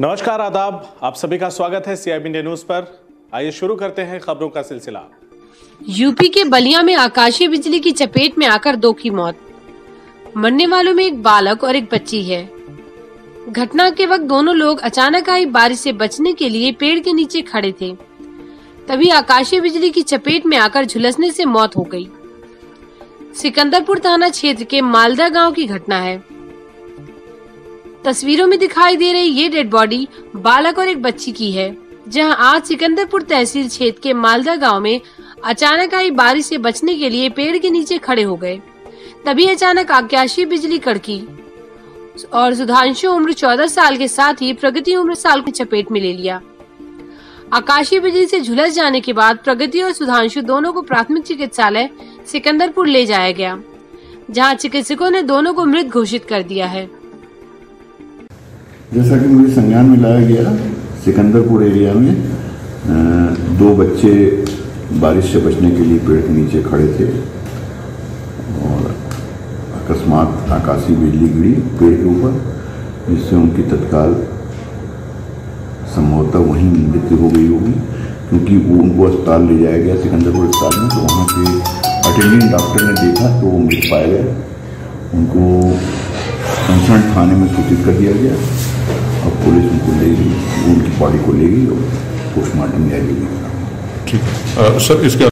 नमस्कार, आदाब। आप सभी का स्वागत है सीआईबी इंडिया न्यूज़ पर। आइए शुरू करते हैं खबरों का सिलसिला। यूपी के बलिया में आकाशीय बिजली की चपेट में आकर दो की मौत। मरने वालों में एक बालक और एक बच्ची है। घटना के वक्त दोनों लोग अचानक आई बारिश से बचने के लिए पेड़ के नीचे खड़े थे। तभी आकाशीय बिजली की चपेट में आकर झुलसने से मौत हो गई। सिकंदरपुर थाना क्षेत्र के मालदा गाँव की घटना है। तस्वीरों में दिखाई दे रही ये डेड बॉडी बालक और एक बच्ची की है, जहाँ आज सिकंदरपुर तहसील क्षेत्र के मालदा गाँव में अचानक आई बारिश से बचने के लिए पेड़ के नीचे खड़े हो गए। तभी अचानक आकाशीय बिजली कड़की और सुधांशु उम्र 14 साल के साथ ही प्रगति उम्र साल की चपेट में ले लिया। आकाशीय बिजली से झुलस जाने के बाद प्रगति और सुधांशु दोनों को प्राथमिक चिकित्सालय सिकंदरपुर ले जाया गया, जहाँ चिकित्सकों ने दोनों को मृत घोषित कर दिया है। जैसा कि मुझे संज्ञान में लाया गया, सिकंदरपुर एरिया में दो बच्चे बारिश से बचने के लिए पेड़ के नीचे खड़े थे और अकस्मात आकाशीय बिजली गिरी पेड़ के ऊपर, जिससे उनकी तत्काल संभवतः वहीं मृत्यु हो गई होगी, क्योंकि वो उनको अस्पताल ले जाया गया सिकंदरपुर अस्पताल में तो वहाँ के अटेंडिंग डॉक्टर ने देखा तो वो मृत पाए गए। उनको कंसर्न थाने में सूचित कर दिया गया और पुलिस उनको ले गई, उनकी बॉडी को ले गई और पोस्टमार्टम ले गई। ठीक। सर, इसके